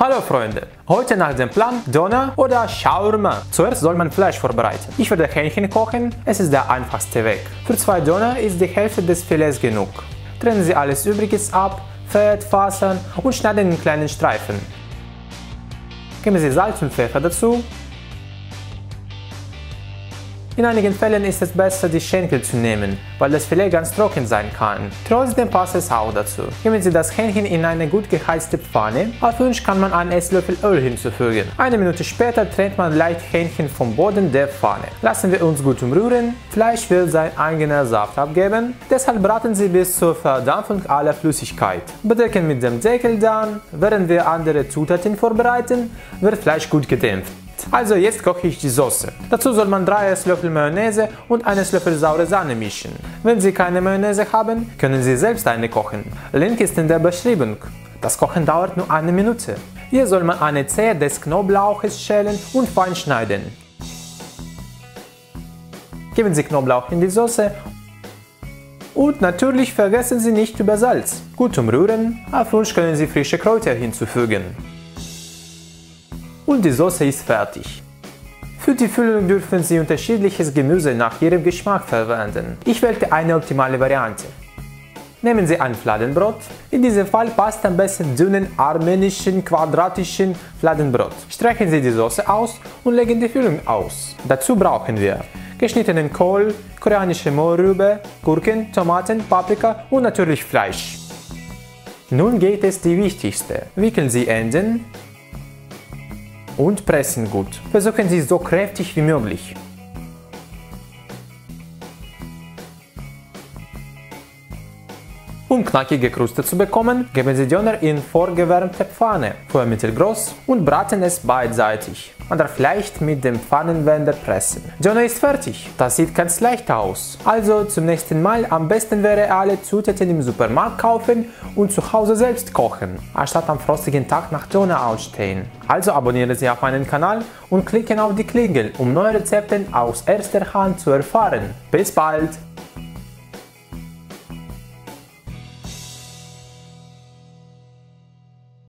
Hallo Freunde, heute nach dem Plan Döner oder Shawarma. Zuerst soll man Fleisch vorbereiten. Ich werde Hähnchen kochen, es ist der einfachste Weg. Für zwei Döner ist die Hälfte des Filets genug. Trennen Sie alles Übriges ab, Fett, Fasern und schneiden in kleinen Streifen. Geben Sie Salz und Pfeffer dazu in einigen Fällen ist es besser, die Schenkel zu nehmen, weil das Filet ganz trocken sein kann. Trotzdem passt es auch dazu. Geben Sie das Hähnchen in eine gut geheizte Pfanne. Auf Wunsch kann man einen Esslöffel Öl hinzufügen. Eine Minute später trennt man leicht Hähnchen vom Boden der Pfanne. Lassen wir uns gut umrühren. Fleisch will sein eigener Saft abgeben, deshalb braten Sie bis zur Verdampfung aller Flüssigkeit. Bedecken mit dem Deckel dann, während wir andere Zutaten vorbereiten, wird Fleisch gut gedämpft. Also jetzt koche ich die Soße. Dazu soll man 3 Esslöffel Mayonnaise und 1 Esslöffel saure Sahne mischen. Wenn Sie keine Mayonnaise haben, können Sie selbst eine kochen. Link ist in der Beschreibung. Das Kochen dauert nur eine Minute. Hier soll man eine Zehe des Knoblauches schälen und fein schneiden. Geben Sie Knoblauch in die Soße und natürlich vergessen Sie nicht über Salz. Gut umrühren, auf Wunsch können Sie frische Kräuter hinzufügen und die Soße ist fertig. Für die Füllung dürfen Sie unterschiedliches Gemüse nach Ihrem Geschmack verwenden. Ich wählte eine optimale Variante. Nehmen Sie ein Fladenbrot. In diesem Fall passt am besten dünnen armenischen quadratischen Fladenbrot. Streichen Sie die Soße aus und legen die Füllung aus. Dazu brauchen wir geschnittenen Kohl, koreanische Mohrrübe, Gurken, Tomaten, Paprika und natürlich Fleisch. Nun geht es die wichtigste. Wickeln Sie Enden und pressen gut. Versuchen Sie so kräftig wie möglich. Um knackige Kruste zu bekommen, geben Sie Döner in vorgewärmte Pfanne, Feuer mittelgroß und braten es beidseitig. Man darf leicht mit dem Pfannenwender pressen. Döner ist fertig. Das sieht ganz leicht aus. Also zum nächsten Mal am besten wäre alle Zutaten im Supermarkt kaufen und zu Hause selbst kochen, anstatt am frostigen Tag nach Döner ausstehen. Also abonnieren Sie auf meinen Kanal und klicken auf die Klingel, um neue Rezepte aus erster Hand zu erfahren. Bis bald!